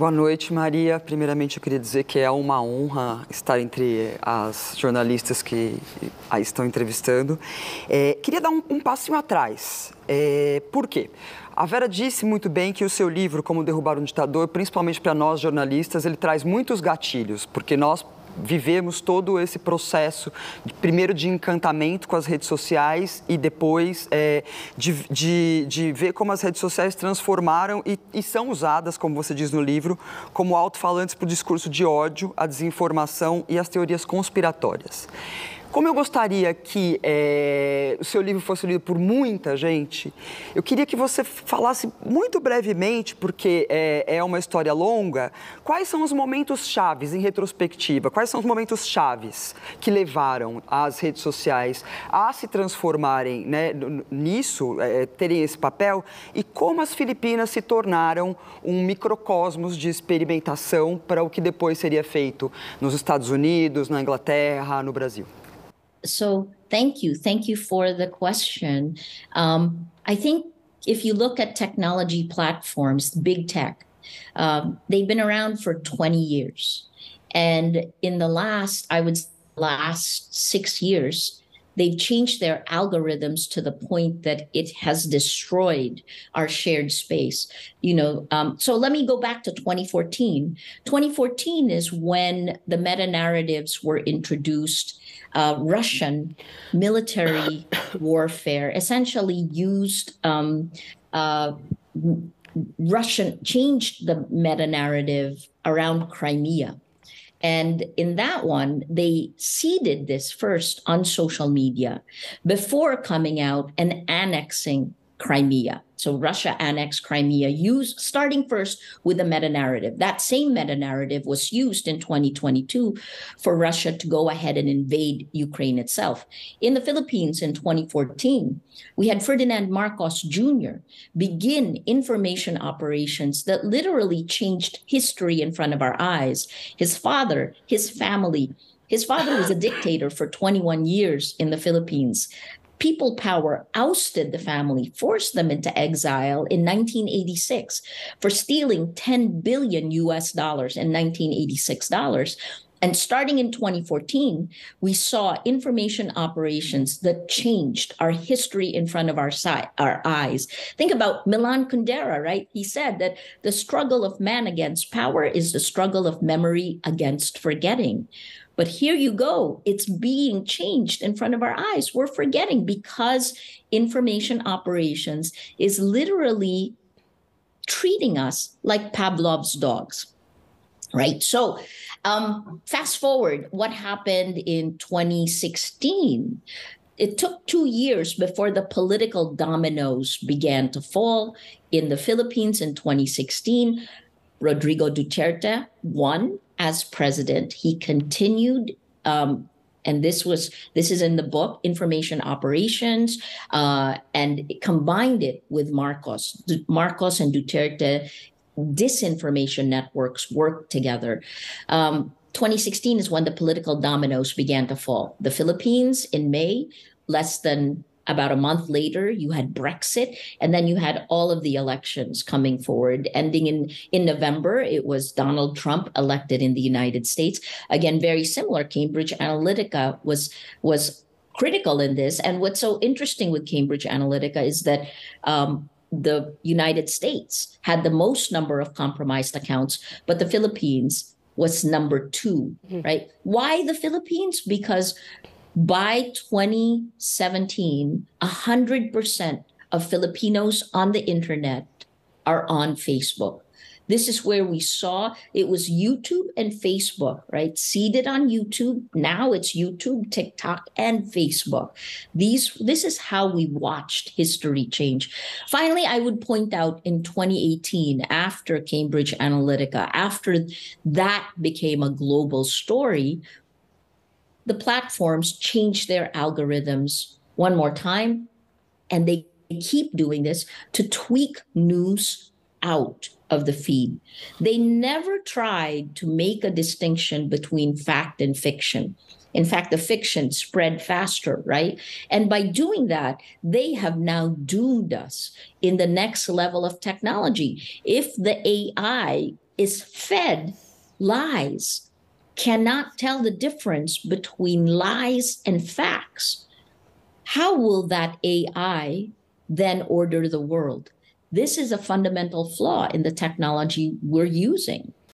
Boa noite, Maria. Primeiramente, eu queria dizer que é uma honra estar entre as jornalistas que a estão entrevistando. É, queria dar um, um passinho atrás. É, por quê? A Vera disse muito bem que o seu livro, Como Derrubar um Ditador, principalmente para nós jornalistas, ele traz muitos gatilhos, porque nós vivemos todo esse processo, de, primeiro de encantamento com as redes sociais e depois é, de, de, de, ver como as redes sociais transformaram e, e são usadas, como você diz no livro, como alto-falantes para o discurso de ódio, a desinformação e as teorias conspiratórias. Como eu gostaria que é, o seu livro fosse lido por muita gente, eu queria que você falasse muito brevemente, porque é, é uma história longa, quais são os momentos chaves em retrospectiva, quais são os momentos chaves que levaram as redes sociais a se transformarem né, nisso, é, terem esse papel, e como as Filipinas se tornaram um microcosmos de experimentação para o que depois seria feito nos Estados Unidos, na Inglaterra, no Brasil. So thank you. Thank you for the question. Um, I think if you look at technology platforms, big tech, um, they've been around for 20 years. And in the last, I would last six years, they've changed their algorithms to the point that it has destroyed our shared space you know um, so let me go back to 2014 2014 is when the meta narratives were introduced uh, russian military warfare essentially used um, uh, russian changed the meta narrative around crimea and in that one, they seeded this first on social media before coming out and annexing Crimea. So Russia annexed Crimea, used starting first with the meta narrative. That same meta narrative was used in 2022 for Russia to go ahead and invade Ukraine itself. In the Philippines in 2014, we had Ferdinand Marcos Jr. begin information operations that literally changed history in front of our eyes. His father, his family, his father was a dictator for 21 years in the Philippines people power ousted the family, forced them into exile in 1986 for stealing 10 billion US dollars in 1986 dollars. And starting in 2014, we saw information operations that changed our history in front of our, si- our eyes. Think about Milan Kundera, right? He said that the struggle of man against power is the struggle of memory against forgetting. But here you go, it's being changed in front of our eyes. We're forgetting because information operations is literally treating us like Pavlov's dogs. Right. So, um, fast forward, what happened in 2016? It took two years before the political dominoes began to fall in the Philippines in 2016. Rodrigo Duterte won as president, he continued um, and this was this is in the book information operations uh, and combined it with marcos marcos and duterte disinformation networks work together. Um, 2016 is when the political dominoes began to fall. The philippines in may less than about a month later you had brexit and then you had all of the elections coming forward. Ending in in november it was donald trump elected in the united states. Again very similar. Cambridge analytica was was critical in this. And what's so interesting with cambridge analytica is that um, the united states had the most number of compromised accounts but the philippines was number 2 mm-hmm. right why the philippines because by 2017, 100% of Filipinos on the internet are on Facebook. This is where we saw it was YouTube and Facebook, right? Seeded on YouTube. Now it's YouTube, TikTok, and Facebook. These this is how we watched history change. Finally, I would point out in 2018, after Cambridge Analytica, after that became a global story, the platforms change their algorithms one more time, and they keep doing this to tweak news out of the feed. They never tried to make a distinction between fact and fiction. In fact, the fiction spread faster, right? And by doing that, they have now doomed us in the next level of technology. If the AI is fed lies, cannot tell the difference between lies and facts, how will that AI then order the world? This is a fundamental flaw in the technology we're using.